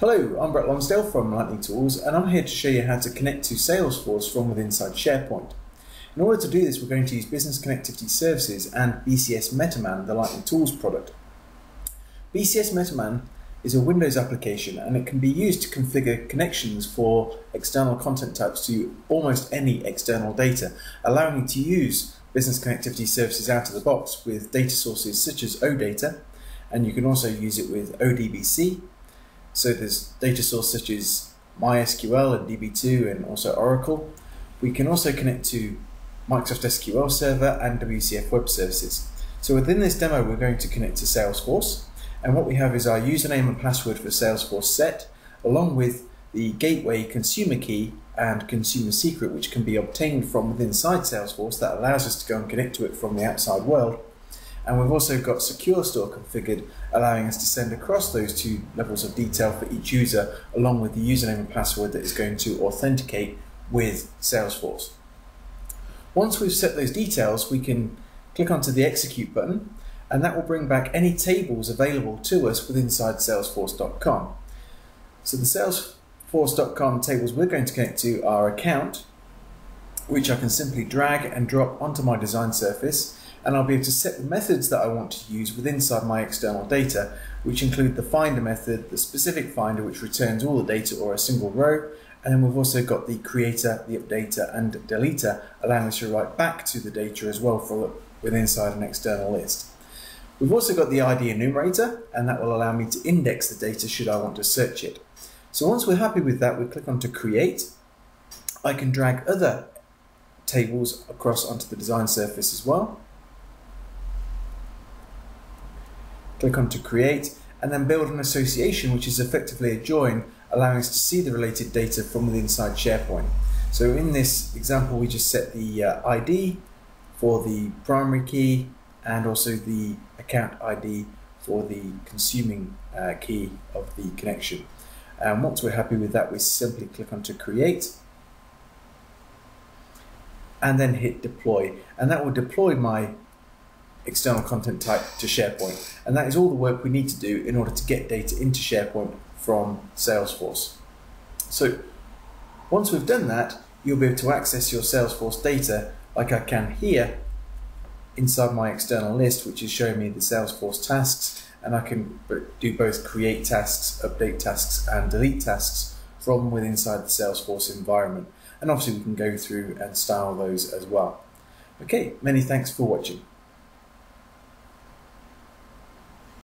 Hello, I'm Brett Lonsdale from Lightning Tools and I'm here to show you how to connect to Salesforce from within SharePoint. In order to do this we're going to use Business Connectivity Services and BCS MetaMan, the Lightning Tools product. BCS MetaMan is a Windows application and it can be used to configure connections for external content types to almost any external data, allowing you to use Business Connectivity Services out of the box with data sources such as OData, and you can also use it with ODBC so there's data source such as MySQL and DB2 and also Oracle. We can also connect to Microsoft SQL Server and WCF Web Services. So within this demo, we're going to connect to Salesforce. And what we have is our username and password for Salesforce set, along with the gateway consumer key and consumer secret, which can be obtained from within Salesforce that allows us to go and connect to it from the outside world. And we've also got Secure Store configured, allowing us to send across those two levels of detail for each user, along with the username and password that is going to authenticate with Salesforce. Once we've set those details, we can click onto the Execute button, and that will bring back any tables available to us within inside Salesforce.com. So the Salesforce.com tables we're going to connect to are account, which I can simply drag and drop onto my design surface and I'll be able to set the methods that I want to use within inside my external data, which include the finder method, the specific finder which returns all the data or a single row, and then we've also got the creator, the updater, and deleter, allowing us to write back to the data as well for within inside an external list. We've also got the ID enumerator, and that will allow me to index the data should I want to search it. So once we're happy with that, we click on to create. I can drag other tables across onto the design surface as well. Click on to create, and then build an association, which is effectively a join, allowing us to see the related data from within inside SharePoint. So in this example, we just set the uh, ID for the primary key and also the account ID for the consuming uh, key of the connection. And once we're happy with that, we simply click on to create and then hit deploy. And that will deploy my external content type to SharePoint. And that is all the work we need to do in order to get data into SharePoint from Salesforce. So once we've done that, you'll be able to access your Salesforce data like I can here inside my external list, which is showing me the Salesforce tasks, and I can do both create tasks, update tasks, and delete tasks from within inside the Salesforce environment. And obviously we can go through and style those as well. Okay, many thanks for watching.